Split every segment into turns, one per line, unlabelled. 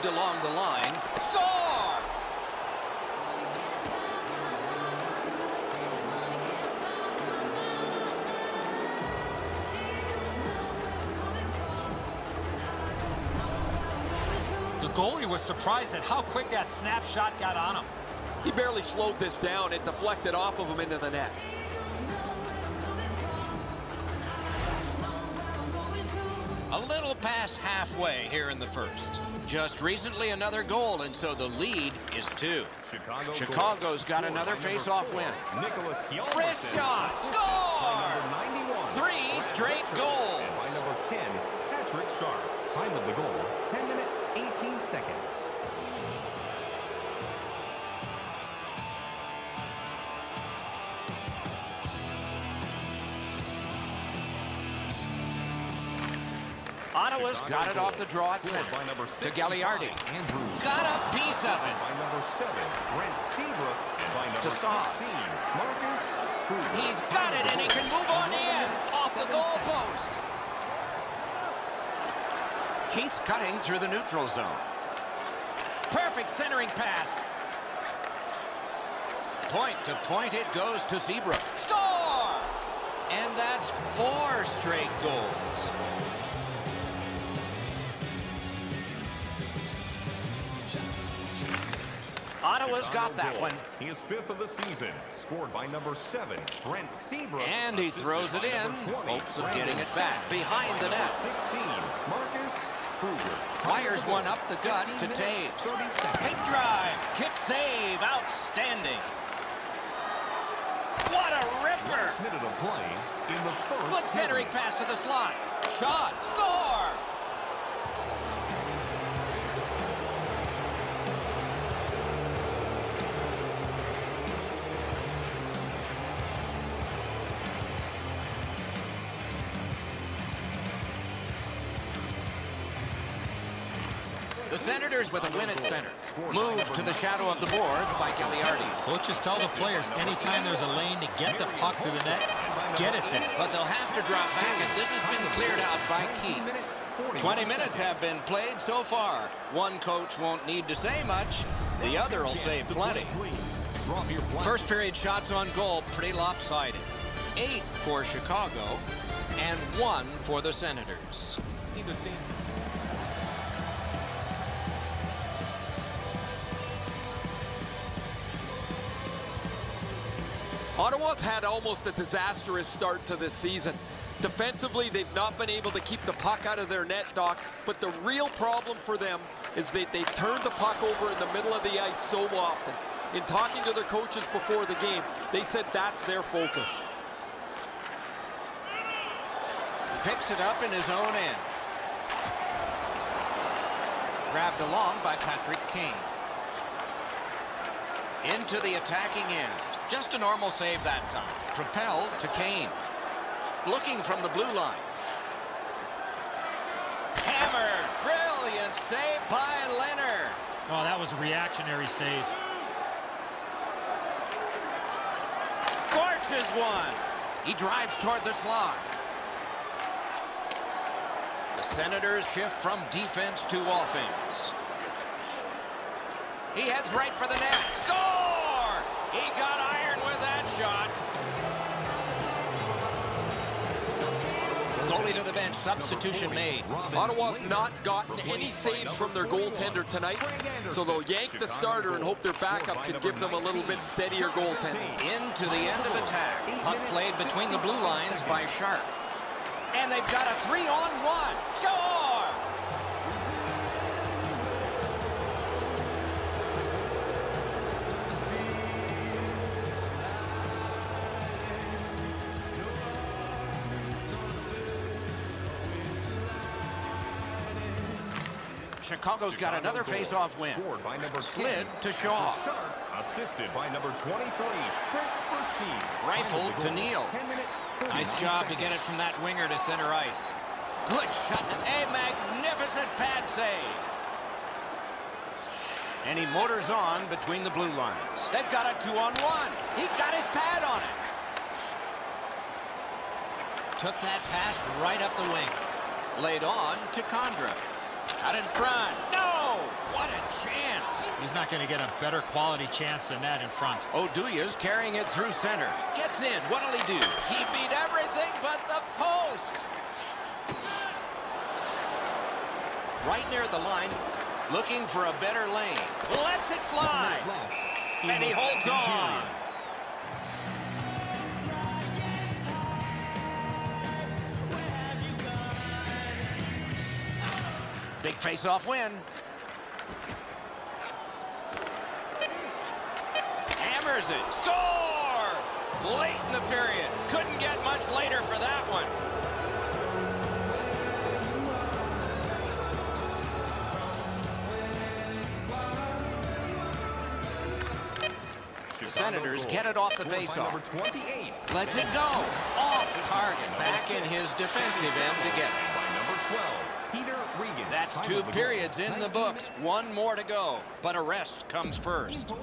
Tugged along the line. Score!
The goalie was surprised at how quick that snapshot got on him.
He barely slowed this down. It deflected off of him into the net.
Past halfway here in the first. Just recently another goal, and so the lead is two.
Chicago
Chicago's got another face-off win.
Nicholas
Wrist shot! Score! Three straight goals. Ottawa's got it off the draw at center.
by number
To
65,
Gagliardi. Got a piece of it.
By number 7, Brent Seabrook. And by number
To Saad.
16, Marcus
He's got it, and he can move on in. Off the goal post. Keith's cutting through the neutral zone. Perfect centering pass. Point to point it goes to Seabrook. Score! And that's four straight goals. Ottawa's got that one.
He is fifth of the season. Scored by number seven, Brent Seabrook.
And he throws it in.
20,
Hopes of getting it back. Behind the net.
16, Marcus Kruger.
Wires one up the gut to Toews.
30.
Big drive. Kick save. Outstanding. What a ripper.
Minute of play in the first.
Good centering pass to the slot. Shot. Score. The Senators with a win at center. Moved to the shadow of the boards by Gagliardi.
Coaches tell the players anytime there's a lane to get the puck to the net, get it there.
But they'll have to drop back as this has been cleared out by Keith. 20 minutes have been played so far. One coach won't need to say much. The other will say plenty.
Drop your flag.
First period shots on goal, pretty lopsided. Eight for Chicago and one for the Senators.
Ottawa's had almost a disastrous start to this season. Defensively, they've not been able to keep the puck out of their net, Doc, but the real problem for them is that they turn the puck over in the middle of the ice so often. In talking to their coaches before the game, they said that's their focus.
He Picks it up in his own end. Grabbed along by Patrick Kane. Into the attacking end. Just a normal save that time. Propelled to Kane. Looking from the blue line. Hammered. Brilliant save by Leonard.
Oh, that was a reactionary save.
Scorches one. He drives toward the slot. The Senators shift from defense to offense. He heads right for the net. Score! He got Goalie to the bench. Substitution made.
Ottawa's not gotten any saves from their goaltender tonight, so they'll yank the starter and hope their backup can give them a little bit steadier goaltending.
Into the end of attack. Puck played between the blue lines by Sharp. And they've got a three-on-one. Score! Chicago's got another face-off win.
By number
Slid
10,
to Shaw.
Assisted by number 23, Chris.
Rifled to Neil.
10 minutes, 39
Nice job to get it from that winger to center ice. Good shot. A magnificent pad save. And he motors on between the blue lines. They've got a two-on-one. He got his pad on it. Took that pass right up the wing. Laid on to Condra. Out in front. No! What a chance.
He's not going to get a better quality chance than that in front.
Oduya's carrying it through center. Gets in. What'll he do? He beat everything but the post. Right near the line, looking for a better lane. Lets it fly. And he holds on. Big face-off win. Hammers it. Score! Late in the period. Couldn't get much later for that one. The Senators get it off the faceoff.
Number 28.
Lets it go. Off target. Back in his defensive end to get it. That's two periods in the
19
books. One more to go. But a rest comes first.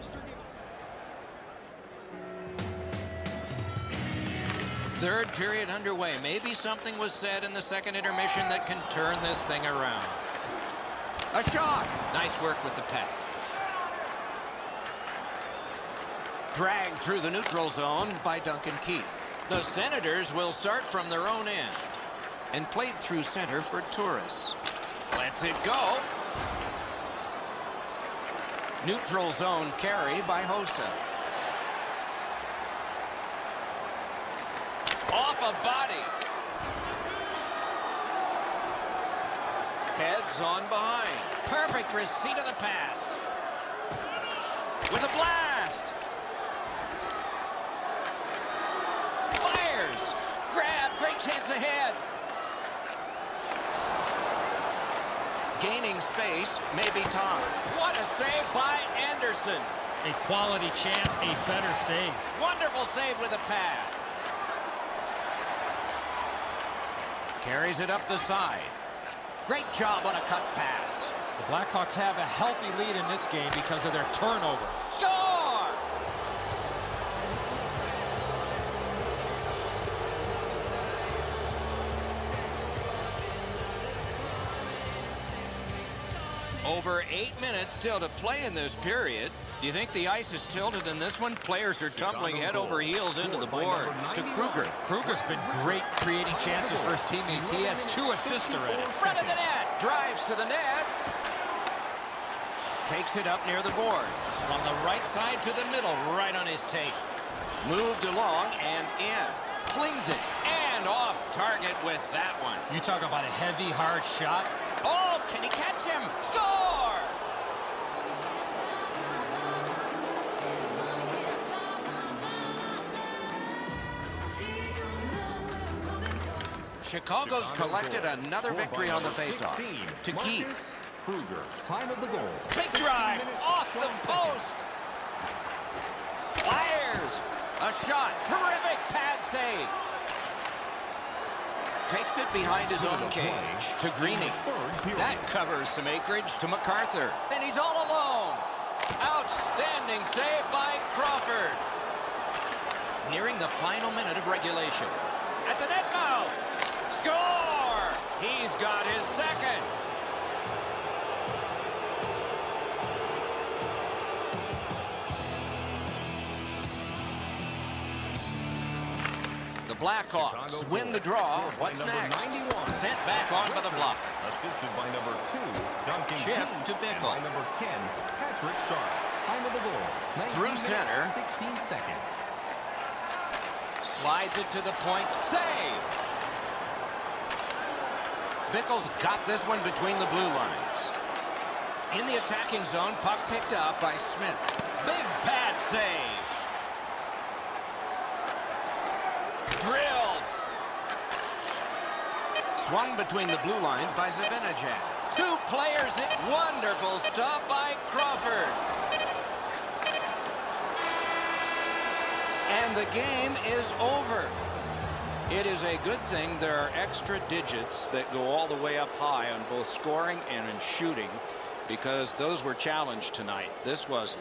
Third period underway. Maybe something was said in the second intermission that can turn this thing around. A shot. Nice work with the pass. Dragged through the neutral zone by Duncan Keith. The Senators will start from their own end. And played through center for Turris. Lets it go. Neutral zone carry by Hossa. Off a body. Heads on behind. Perfect receipt of the pass. With a blast. Fires. Grab. Great chance ahead. Gaining space. Maybe Tom. What a save by Anderson.
A quality chance, a better save.
Wonderful save with a pad. Carries it up the side. Great job on a cut pass.
The Blackhawks have a healthy lead in this game because of their turnovers.
Over eight minutes still to play in this period. Do you think the ice is tilted in this one? Players are tumbling head over heels into the boards. To Kruger.
Kruger's been great creating chances for his teammates. He has two assists already.
In Front of the net. Drives to the net. Takes it up near the boards. On the right side to the middle, right on his tape. Moved along and in. Flings it. And off target with that one.
You talk about a heavy, hard shot.
Oh, can he catch him? Score! Chicago's collected another victory on the faceoff. To Keith.
Kruger. Time of the goal.
Big drive off the post. Fires. A shot. Terrific save. Takes it behind his own cage to Greening. That covers some acreage to MacArthur. And he's all alone. Outstanding save by Crawford. Nearing the final minute of regulation. At the net mouth. Score! He's got his The Blackhawks win the draw. What's next? Sent back onto the block.
Assisted by number two, Duncan
Chip to Bickell.
By number 10, Patrick Sharp. Time of the goal.
Through center.
16 seconds.
Slides it to the point. Save! Bickell's got this one between the blue lines. In the attacking zone, puck picked up by Smith. Big pad save. Drilled. Swung between the blue lines by Zibanejad. Two players. Wonderful stop by Crawford. And the game is over. It is a good thing there are extra digits that go all the way up high on both scoring and in shooting because those were challenged tonight. This was...